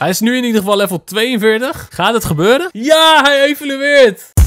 Hij is nu in ieder geval level 42. Gaat het gebeuren? Ja, hij evolueert!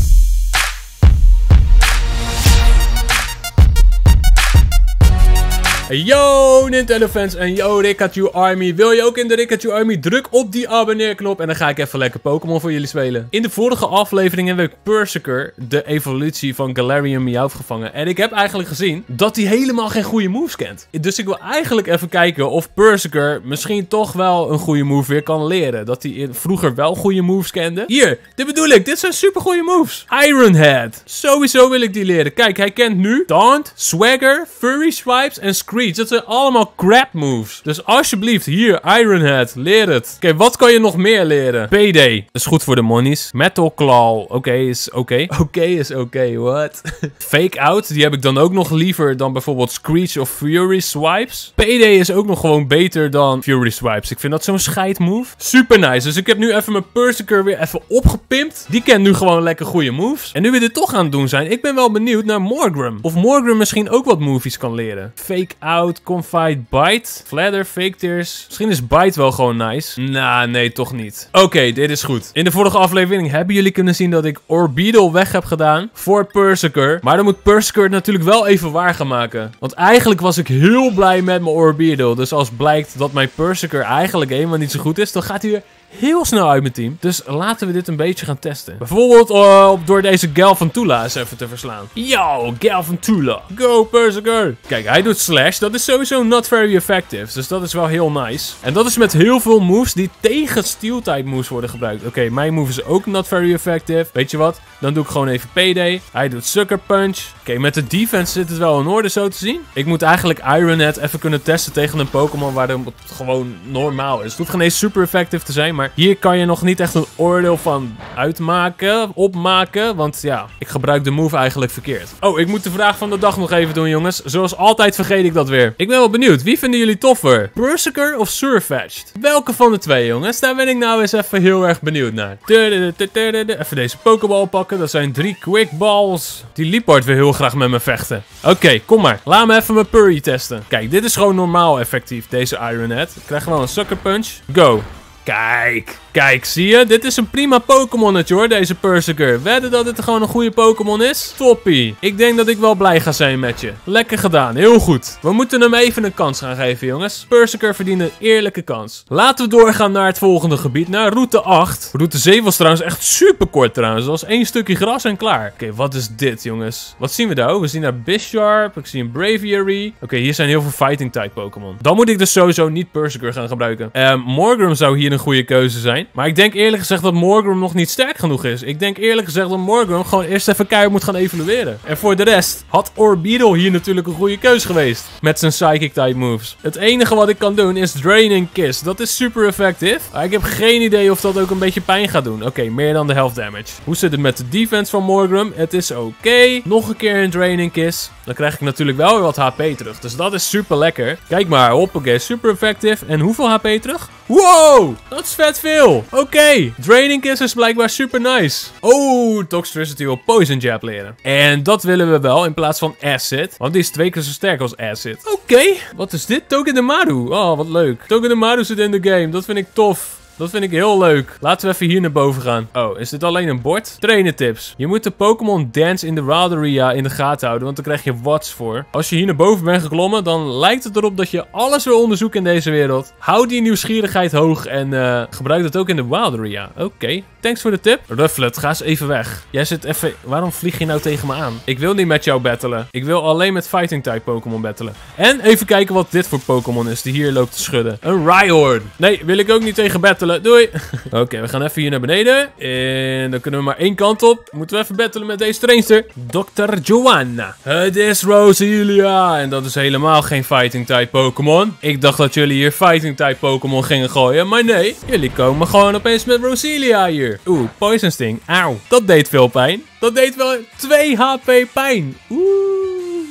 Yo Nintendo fans en yo Rikachu Army. Wil je ook in de Rikachu Army? Druk op die abonneerknop en dan ga ik even lekker Pokémon voor jullie spelen. In de vorige aflevering hebben we Persiker, de evolutie van Galarian Meowth gevangen. En ik heb eigenlijk gezien dat hij helemaal geen goede moves kent. Dus ik wil eigenlijk even kijken of Persiker misschien toch wel een goede move weer kan leren. Dat hij vroeger wel goede moves kende. Hier, dit bedoel ik. Dit zijn super goede moves. Iron Head. Sowieso wil ik die leren. Kijk, hij kent nu Taunt, Swagger, Furry Swipes en Dat zijn allemaal crap moves. Dus alsjeblieft, hier, Iron Head. Leer het. Oké, wat kan je nog meer leren? PD. Is goed voor de monies. Metal Claw. Oké, is oké. Oké is oké, what? Fake Out. Die heb ik dan ook nog liever dan bijvoorbeeld Screech of Fury Swipes. PD is ook nog gewoon beter dan Fury Swipes. Ik vind dat zo'n scheid move. Super nice. Dus ik heb nu even mijn Persiker weer even opgepimpt. Die kent nu gewoon lekker goede moves. En nu we dit toch aan het doen zijn, ik ben wel benieuwd naar Morgram. Of Morgram misschien ook wat movies kan leren. Fake Out, Confide, Bite, Fladder, Fake Tears. Misschien is Bite wel gewoon nice. Nah, nee, toch niet. Oké, dit is goed. In de vorige aflevering hebben jullie kunnen zien dat ik Orbeetle weg heb gedaan voor Persiker. Maar dan moet Persiker het natuurlijk wel even waar gaan maken. Want eigenlijk was ik heel blij met mijn Orbeetle. Dus als blijkt dat mijn Persiker eigenlijk helemaal niet zo goed is, dan gaat hij weer heel snel uit mijn team. Dus laten we dit een beetje gaan testen. Bijvoorbeeld uh, door deze Galvantula eens even te verslaan. Yo, Galvantula. Go, Persiker. Kijk, hij doet slash. Dat is sowieso not very effective. Dus dat is wel heel nice. En dat is met heel veel moves die tegen steel type moves worden gebruikt. Oké, mijn move is ook not very effective. Weet je wat? Dan doe ik gewoon even PD. Hij doet Sucker Punch. Oké, met de defense zit het wel in orde zo te zien. Ik moet eigenlijk Iron Head even kunnen testen tegen een Pokémon waar het gewoon normaal is. Het hoeft geen eens super effective te zijn, maar hier kan je nog niet echt een oordeel van uitmaken, opmaken. Want ja, ik gebruik de move eigenlijk verkeerd. Oh, ik moet de vraag van de dag nog even doen, jongens. Zoals altijd vergeet ik dat weer. Ik ben wel benieuwd. Wie vinden jullie toffer? Berserker of Surfetched? Welke van de twee, jongens? Daar ben ik nou eens even heel erg benieuwd naar. Even deze Pokéball pakken. Dat zijn drie Quick Balls. Die Liepard wil heel graag met me vechten. Oké, kom maar. Laat me even mijn Purry testen. Kijk, dit is gewoon normaal effectief, deze Iron Head. Ik krijg wel een Sucker Punch. Go. Kijk, kijk, zie je? Dit is een prima Pokémonnetje hoor, deze Persiker. Wedden dat dit gewoon een goede Pokémon is? Toppie. Ik denk dat ik wel blij ga zijn met je. Lekker gedaan, heel goed. We moeten hem even een kans gaan geven, jongens. Persiker verdient een eerlijke kans. Laten we doorgaan naar het volgende gebied, naar route 8. Route 7 was trouwens echt super kort trouwens. Dat was één stukje gras en klaar. Oké, wat is dit, jongens? Wat zien we daar? We zien daar Bisharp, ik zie een Braviary. Oké, hier zijn heel veel Fighting-type Pokémon. Dan moet ik dus sowieso niet Persiker gaan gebruiken. Um, Morgram zou hier een goede keuze zijn. Maar ik denk eerlijk gezegd dat Morgram nog niet sterk genoeg is. Ik denk eerlijk gezegd dat Morgram gewoon eerst even keihard moet gaan evalueren. En voor de rest had Orbeetle hier natuurlijk een goede keuze geweest. Met zijn Psychic type moves. Het enige wat ik kan doen is Draining Kiss. Dat is super effectief. Maar ik heb geen idee of dat ook een beetje pijn gaat doen. Oké, meer dan de health damage. Hoe zit het met de defense van Morgram? Het is oké. Nog een keer een Draining Kiss. Dan krijg ik natuurlijk wel weer wat HP terug. Dus dat is super lekker. Kijk maar, hoppakee, super effectief. En hoeveel HP terug? Wow, dat is vet veel. Oké, Draining Kiss is blijkbaar super nice. Oh, Toxtricity wil Poison Jab leren. En dat willen we wel in plaats van Acid. Want die is twee keer zo sterk als Acid. Oké, wat is dit? Togedemaru. Oh, wat leuk. Togedemaru zit in de game. Dat vind ik tof. Dat vind ik heel leuk. Laten we even hier naar boven gaan. Oh, is dit alleen een bord? Trainen tips. Je moet de Pokémon Dance in de Wilderia in de gaten houden, want dan krijg je watts voor. Als je hier naar boven bent geklommen, dan lijkt het erop dat je alles wil onderzoeken in deze wereld. Houd die nieuwsgierigheid hoog en uh, gebruik dat ook in de Wilderia. Oké, thanks voor de tip. Rufflet, ga eens even weg. Jij zit even... Waarom vlieg je nou tegen me aan? Ik wil niet met jou battelen. Ik wil alleen met Fighting-type Pokémon battelen. En even kijken wat dit voor Pokémon is die hier loopt te schudden. Een Rhyhorn. Nee, wil ik ook niet tegen battelen. Doei. Oké, we gaan even hier naar beneden. En dan kunnen we maar één kant op. Moeten we even battelen met deze trainster. Dr. Joanna. Het is Roselia. En dat is helemaal geen fighting type Pokémon. Ik dacht dat jullie hier fighting type Pokémon gingen gooien. Maar nee, jullie komen gewoon opeens met Roselia hier. Oeh, Poison Sting. Auw. Dat deed veel pijn. Dat deed wel 2 HP pijn. Oeh.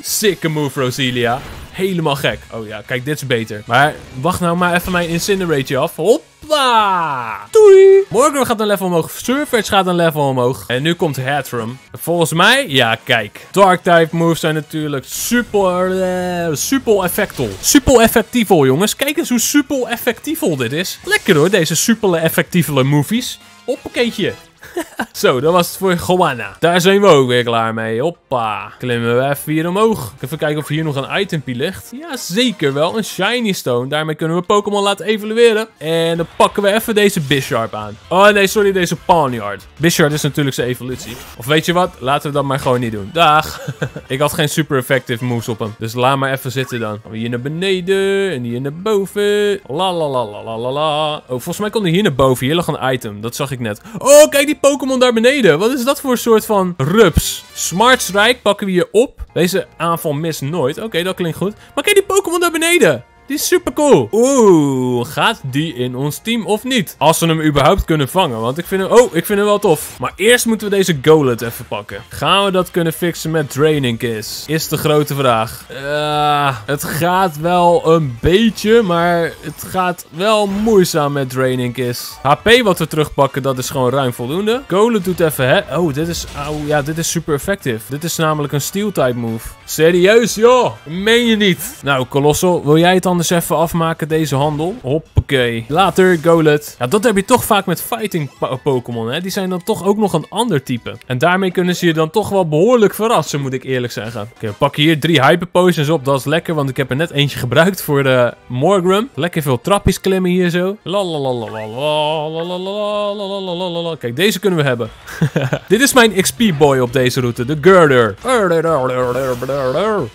Sikke move, Roselia. Helemaal gek. Oh ja, kijk, dit is beter. Maar wacht nou maar even mijn Incinerate af. Hoppa! Doei! Morgan gaat een level omhoog. Surfetch gaat een level omhoog. En nu komt Hatrum. Volgens mij, ja, kijk. Dark type moves zijn natuurlijk super, uh, super effectful. Super effectiefel, jongens. Kijk eens hoe super effectiefel dit is. Lekker hoor, deze super effectievele movies. Hoppakeetje. Zo, dat was het voor Goanna. Daar zijn we ook weer klaar mee. Hoppa. Klimmen we even hier omhoog. Even kijken of hier nog een itempje ligt. Ja, zeker wel. Een shiny stone. Daarmee kunnen we Pokémon laten evolueren. En dan pakken we even deze Bisharp aan. Oh nee, sorry, deze Pawniard. Bisharp is natuurlijk zijn evolutie. Of weet je wat? Laten we dat maar gewoon niet doen. Dag. Ik had geen super effective moves op hem. Dus laat maar even zitten dan. we hier naar beneden. En hier naar boven. La la la la la la. Oh, volgens mij komt hij hier naar boven. Hier lag een item. Dat zag ik net. Oh, kijk die Pokémon daar beneden. Wat is dat voor een soort van rups? Smart Strike pakken we hier op. Deze aanval mist nooit. Oké, dat klinkt goed. Maar kijk die Pokémon daar beneden. Die is super cool. Oeh, gaat die in ons team of niet? Als we hem überhaupt kunnen vangen. Want ik vind hem... Oh, ik vind hem wel tof. Maar eerst moeten we deze Golet even pakken. Gaan we dat kunnen fixen met Draining Kiss? Is de grote vraag. Uh, het gaat wel een beetje, maar het gaat wel moeizaam met Draining Kiss. HP wat we terugpakken, dat is gewoon ruim voldoende. Golet doet even, hè? Oh, dit is... Oh, ja, dit is super effectief. Dit is namelijk een Steel type move. Serieus, joh? Meen je niet? Nou, Colossal, wil jij het anders even afmaken, deze handel? Hoppakee. Later, Golet. Ja, dat heb je toch vaak met fighting Pokémon, hè? Die zijn dan toch ook nog een ander type. En daarmee kunnen ze je dan toch wel behoorlijk verrassen, moet ik eerlijk zeggen. Oké, we pakken hier drie Hyper Potions op. Dat is lekker, want ik heb er net eentje gebruikt voor de Morgrim. Lekker veel trapjes klimmen hier zo. Kijk, deze kunnen we hebben. Dit is mijn XP-boy op deze route, de Girder.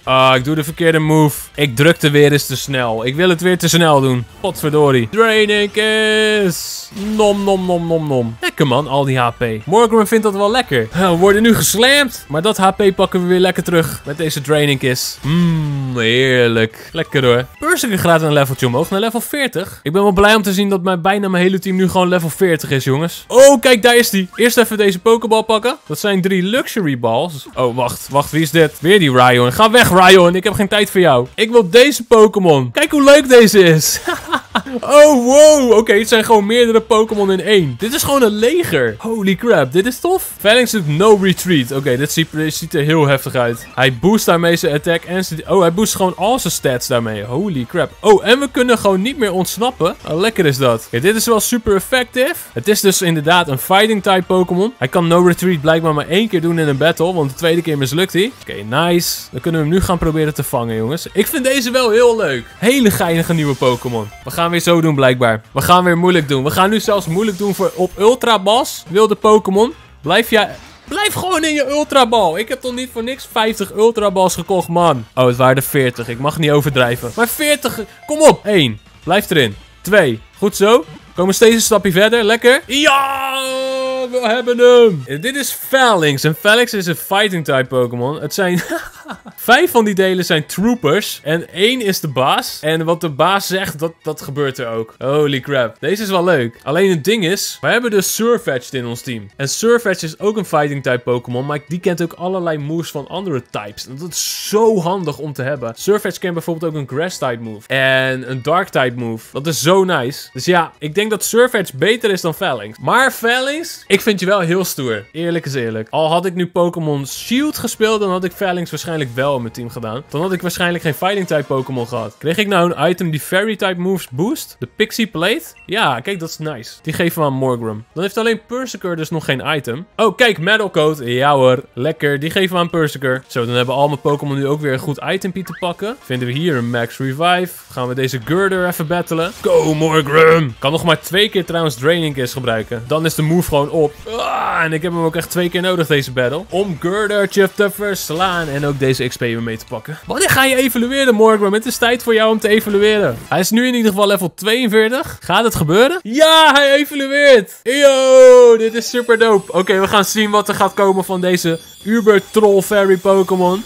Ah, ik doe de verkeerde move. Ik drukte weer eens te snel. Ik wil het weer te snel doen. Potverdorie. Draining is. Nom, nom, nom, nom, nom. Lekker man, al die HP. Morgan vindt dat wel lekker. We worden nu geslamd. Maar dat HP pakken we weer lekker terug. Met deze Draining Kiss. Mmm, heerlijk. Lekker hoor. Persiker gaat een leveltje omhoog naar level 40. Ik ben wel blij om te zien dat mijn, bijna mijn hele team nu gewoon level 40 is, jongens. Oh, kijk, daar is die. Eerst even deze Pokéball pakken. Dat zijn drie Luxury Balls. Oh, wacht. Wacht, wie is dit? Weer die Ryan. Ga weg, Ryan. Ik heb geen tijd voor jou. Ik wil deze Pokémon. Kijk hoe leuk deze is. oh, wow. Oké, het zijn gewoon meerdere Pokémon in één. Dit is gewoon een leger. Holy crap, dit is tof. Phalanx doet no retreat. Oké, dit ziet, ziet, er heel heftig uit. Hij boost daarmee zijn attack en. Oh, hij boost gewoon al zijn stats daarmee. Holy crap. Oh, en we kunnen gewoon niet meer ontsnappen. Oh, lekker is dat. Oké, dit is wel super effectief. Het is dus inderdaad een fighting type Pokémon. Hij kan no retreat blijkbaar maar één keer doen in een battle, want de tweede keer mislukt hij. Oké, nice. Dan kunnen we hem nu gaan proberen te vangen, jongens. Ik vind deze wel heel leuk. Hele geinige nieuwe Pokémon. We gaan weer zo doen, blijkbaar. We gaan weer moeilijk doen. We gaan nu zelfs moeilijk doen voor op Ultra Bas. Wilde Pokémon. Blijf jij... Blijf gewoon in je ultrabal. Ik heb toch niet voor niks 50 ultraballs gekocht, man. Oh, het waren er 40. Ik mag niet overdrijven. Maar 40... Kom op. 1. Blijf erin. 2. Goed zo. Komen steeds een stapje verder. Lekker. Ja! we hebben hem. Dit is Phalanx. En Phalanx is een fighting type Pokémon. Het zijn... Vijf van die delen zijn troopers. En één is de baas. En wat de baas zegt, dat, dat gebeurt er ook. Holy crap. Deze is wel leuk. Alleen het ding is, we hebben dus Surfetched in ons team. En Surfetched is ook een fighting type Pokémon. Maar die kent ook allerlei moves van andere types. Dat is zo handig om te hebben. Surfetched kent bijvoorbeeld ook een grass type move. En een dark type move. Dat is zo nice. Dus ja, ik denk dat Surfetched beter is dan Phalanx. Maar Phalanx, ik vind je wel heel stoer. Eerlijk is eerlijk. Al had ik nu Pokémon Shield gespeeld, dan had ik Phalanx waarschijnlijk wel in mijn team gedaan. Dan had ik waarschijnlijk geen Fighting type Pokémon gehad. Kreeg ik nou een item die Fairy type moves boost? De Pixie Plate? Ja, kijk, dat is nice. Die geven we aan Morgrim. Dan heeft alleen Persiker dus nog geen item. Oh, kijk, Metal Coat. Ja hoor, lekker. Die geven we aan Persiker. Zo, dan hebben al mijn Pokémon nu ook weer een goed itempie te pakken. Vinden we hier een Max Revive. Gaan we deze Girder even battelen. Go, Morgrim! Kan nog maar twee keer trouwens Draining Kiss gebruiken. Dan is de move gewoon op. Ah, en ik heb hem ook echt twee keer nodig, deze battle. Om Girdertje te verslaan. En ook deze XP mee te pakken. Wanneer ga je evalueren, Morgan? Het is tijd voor jou om te evalueren. Hij is nu in ieder geval level 42. Gaat het gebeuren? Ja, hij evalueert. Yo, dit is super dope. Oké, we gaan zien wat er gaat komen van deze Uber Troll Fairy Pokémon.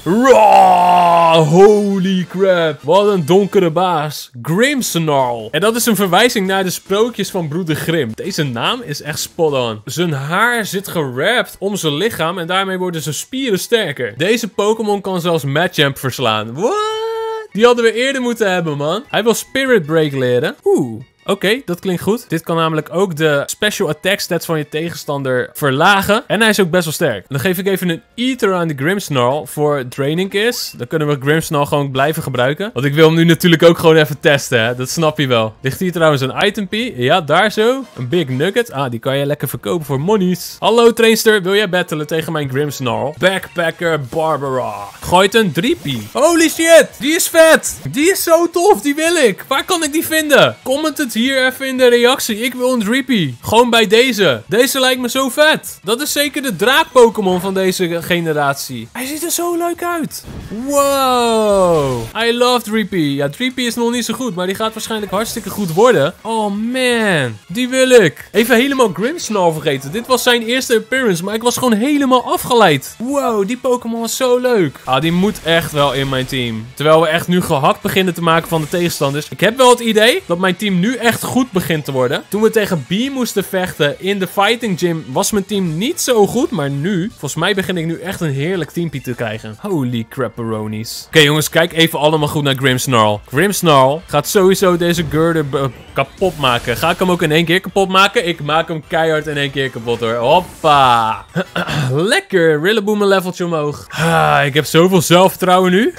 Holy crap. Wat een donkere baas. Grimmsnarl. En dat is een verwijzing naar de sprookjes van broeder Grim. Deze naam is echt spot on. Zijn haar zit gerapt om zijn lichaam en daarmee worden zijn spieren sterker. Deze Pokémon kan zelfs Machamp verslaan. What? Die hadden we eerder moeten hebben, man. Hij wil Spirit Break leren. Oeh. Oké, dat klinkt goed. Dit kan namelijk ook de special attack stats van je tegenstander verlagen. En hij is ook best wel sterk. Dan geef ik even een Eater aan de Grimmsnarl voor Draining Kiss. Dan kunnen we Grimmsnarl gewoon blijven gebruiken. Want ik wil hem nu natuurlijk ook gewoon even testen, hè. Dat snap je wel. Ligt hier trouwens een itempie? Ja, daar zo. Een Big Nugget. Ah, die kan je lekker verkopen voor monies. Hallo trainster, wil jij battelen tegen mijn Grimmsnarl? Backpacker Barbara. Gooit een 3 Holy shit, die is vet. Die is zo tof, die wil ik. Waar kan ik die vinden? Comment het hier even in de reactie. Ik wil een Drippy. Gewoon bij deze. Deze lijkt me zo vet. Dat is zeker de draak-Pokémon van deze generatie. Hij ziet er zo leuk uit. Wow. I love Drippy. Ja, Drippy is nog niet zo goed, maar die gaat waarschijnlijk hartstikke goed worden. Oh man, die wil ik. Even helemaal Grimmsnarl vergeten. Dit was zijn eerste appearance, maar ik was gewoon helemaal afgeleid. Wow, die Pokémon was zo leuk. Ah, die moet echt wel in mijn team. Terwijl we echt nu gehakt beginnen te maken van de tegenstanders. Ik heb wel het idee dat mijn team nu echt goed begint te worden. Toen we tegen B moesten vechten in de fighting gym was mijn team niet zo goed. Maar nu, volgens mij begin ik nu echt een heerlijk teampie te krijgen. Holy crapperonies. Oké jongens, kijk even allemaal goed naar Grimmsnarl. Grimmsnarl gaat sowieso deze girder kapot maken. Ga ik hem ook in één keer kapot maken? Ik maak hem keihard in één keer kapot hoor. Hoppa. Lekker. Rillaboom een leveltje omhoog. Ah, ik heb zoveel zelfvertrouwen nu.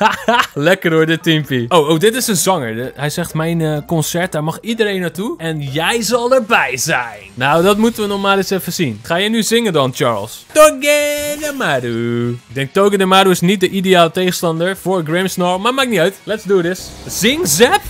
Lekker hoor, dit teampie. Oh, oh, dit is een zanger. Hij zegt mijn uh, concert, daar mag iedereen naartoe. En jij zal erbij zijn. Nou, dat moeten we nog maar eens even zien. Ga je nu zingen dan, Charles? Togedemaru. Ik denk Togedemaru is niet de ideale tegenstander voor Grimmsnarl. Maar maakt niet uit. Let's do this. Zing Zap?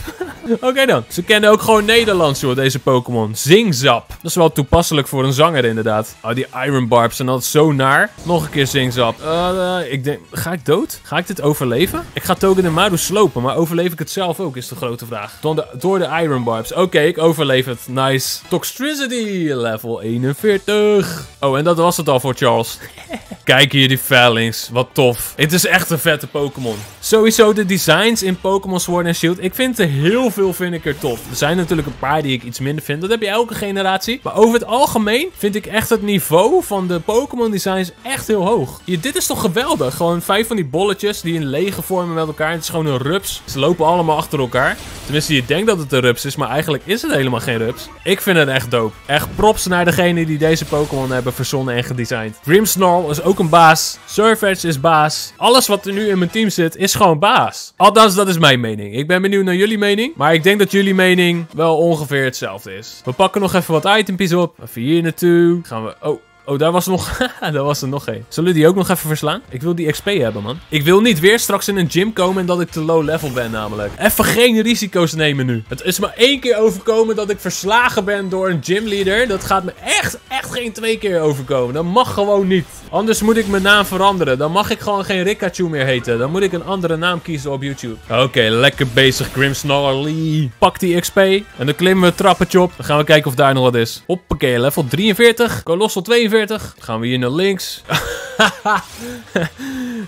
Oké dan. Ze kennen ook gewoon Nederlands, joh, deze Pokémon. Zingzap. Dat is wel toepasselijk voor een zanger, inderdaad. Oh, die Iron Barbs zijn altijd zo naar. Nog een keer Zingzap. Uh, ik denk, ga ik dood? Ga ik dit overleven? Ik ga Togedemaru slopen, maar overleef ik het zelf ook, is de grote vraag. Door de, door de Iron Barbs. Oké, ik overleef het. Nice. Toxtricity, level 41. Oh, en dat was het al voor Charles. Kijk hier die Fellings. Wat tof. Het is echt een vette Pokémon. Sowieso de designs in Pokémon Sword and Shield. Ik vind er heel veel vind ik er tof. Er zijn natuurlijk een paar die ik iets minder vind. Dat heb je elke generatie. Maar over het algemeen vind ik echt het niveau van de Pokémon designs echt heel hoog. Hier, dit is toch geweldig? Gewoon vijf van die bolletjes die in lege vormen met elkaar. Het is gewoon een rups. Ze lopen allemaal achter elkaar. Tenminste, je denkt dat het een rups is, maar eigenlijk is het helemaal geen rups. Ik vind het echt dope. Echt props naar degene die deze Pokémon hebben verzonnen en gedesigned. Grimmsnarl is ook een baas. Surfetch is baas. Alles wat er nu in mijn team zit is gewoon baas. Althans, dat is mijn mening. Ik ben benieuwd naar jullie mening. Maar ik denk dat jullie mening wel ongeveer hetzelfde is. We pakken nog even wat itempies op. Even hier naartoe. Gaan we... Oh, Oh, daar was, nog, daar was er nog één. Zullen we die ook nog even verslaan? Ik wil die XP hebben, man. Ik wil niet weer straks in een gym komen en dat ik te low level ben, namelijk. Even geen risico's nemen nu. Het is maar één keer overkomen dat ik verslagen ben door een gymleader. Dat gaat me echt, echt geen twee keer overkomen. Dat mag gewoon niet. Anders moet ik mijn naam veranderen. Dan mag ik gewoon geen Rikachu meer heten. Dan moet ik een andere naam kiezen op YouTube. Oké, lekker bezig, Grimmsnarly. Pak die XP. En dan klimmen we het trappetje op. Dan gaan we kijken of daar nog wat is. Hoppakee, level 43. Colossal 42. 42. gaan we hier naar links.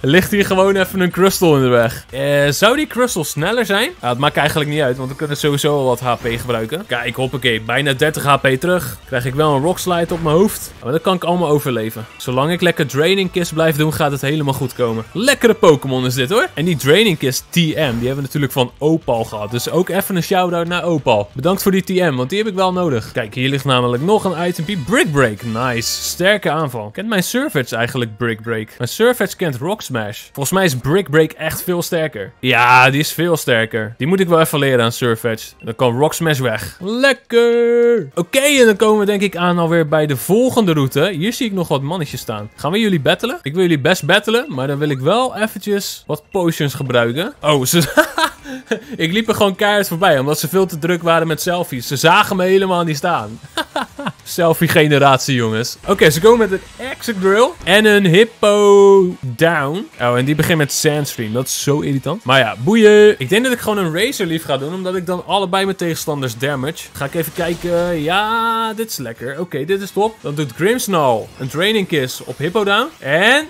ligt hier gewoon even een crystal in de weg. Uh, zou die crystal sneller zijn? Ja, het maakt eigenlijk niet uit, want we kunnen sowieso al wat HP gebruiken. Kijk, hoppakee. Bijna 30 HP terug. Krijg ik wel een rock slide op mijn hoofd. Maar dat kan ik allemaal overleven. Zolang ik lekker Draining Kiss blijf doen, gaat het helemaal goed komen. Lekkere Pokémon is dit hoor. En die Draining Kiss TM, die hebben we natuurlijk van Opal gehad. Dus ook even een shout-out naar Opal. Bedankt voor die TM, want die heb ik wel nodig. Kijk, hier ligt namelijk nog een itempie. Brick Break. Nice. Sterke aanval. Kent mijn Surfetch eigenlijk Brick Break? Mijn Surfetch kent Rock Smash. Volgens mij is Brick Break echt veel sterker. Ja, die is veel sterker. Die moet ik wel even leren aan Surfetch. Dan kan Rock Smash weg. Lekker! Oké, en dan komen we denk ik aan alweer bij de volgende route. Hier zie ik nog wat mannetjes staan. Gaan we jullie battelen? Ik wil jullie best battelen, maar dan wil ik wel eventjes wat potions gebruiken. Oh, ze... ik liep er gewoon keihard voorbij, omdat ze veel te druk waren met selfies. Ze zagen me helemaal niet staan. Selfie-generatie, jongens. Oké, ze komen met een Exegrill en een Hippo Down. Oh, en die begint met Sandstream. Dat is zo irritant. Maar ja, boeien. Ik denk dat ik gewoon een Razor Leaf ga doen, omdat ik dan allebei mijn tegenstanders damage. Ga ik even kijken. Ja, dit is lekker. Oké, dit is top. Dan doet Grimmsnarl een Training Kiss op Hippo Down. En...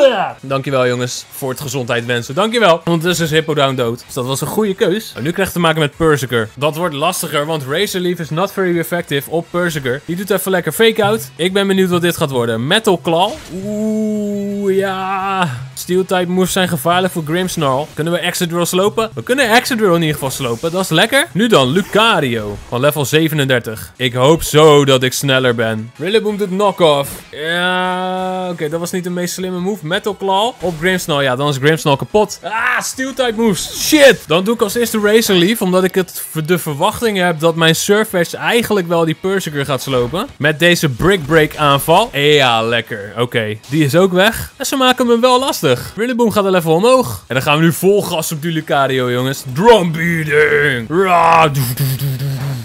Dankjewel, jongens, voor het gezondheid wensen. Dankjewel. Ondertussen is Hippo Down dood. Dus dat was een goede keus. En nu krijg je te maken met Persiker. Dat wordt lastiger, want Razor Leaf is not very effective op Persiker. Die doet even lekker fake out. Ik ben benieuwd wat dit gaat worden. Metal Claw. Oeh, ja. Steel-type moves zijn gevaarlijk voor Grimmsnarl. Kunnen we Excadrill slopen? We kunnen Excadrill in ieder geval slopen. Dat is lekker. Nu dan Lucario. Van level 37. Ik hoop zo dat ik sneller ben. Rillaboom doet knock-off. Ja, oké. dat was niet de meest slimme move. Metal Claw op Grimmsnarl. Ja, dan is Grimmsnarl kapot. Ah, Steel-type moves. Shit. Dan doe ik als eerste Razor Leaf. Omdat ik het, de verwachting heb dat mijn Surface eigenlijk wel die Persiker gaat slopen. Met deze Brick Break aanval. Ja, lekker. Oké, die is ook weg. En ze maken me wel lastig. Rillaboom gaat een level omhoog. En dan gaan we nu vol gas op die Lucario, jongens. Drum beating.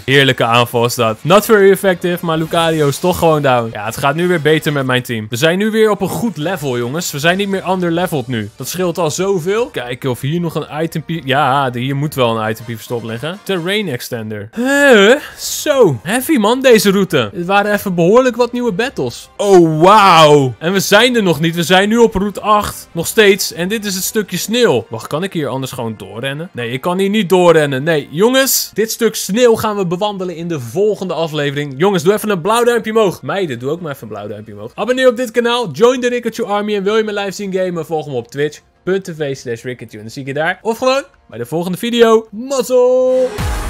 Heerlijke aanval is dat. Not very effective, maar Lucario is toch gewoon down. Ja, het gaat nu weer beter met mijn team. We zijn nu weer op een goed level, jongens. We zijn niet meer underleveled nu. Dat scheelt al zoveel. Kijken of hier nog een item... Ja, hier moet wel een item verstopt liggen. Terrain extender. Huh? Zo. Heavy, man, deze route. Het waren even behoorlijk wat nieuwe battles. Oh, wauw. En we zijn er nog niet. We zijn nu op route 8. Nog steeds. En dit is het stukje sneeuw. Wacht, kan ik hier anders gewoon doorrennen? Nee, ik kan hier niet doorrennen. Nee, jongens. Dit stuk sneeuw gaan we bewandelen in de volgende aflevering. Jongens, doe even een blauw duimpje omhoog. Meiden, doe ook maar even een blauw duimpje omhoog. Abonneer op dit kanaal. Join de Rikachu Army. En wil je me live zien gamen? Volg me op twitch.tv slash En dan zie ik je daar. Of gewoon bij de volgende video. Mazzel!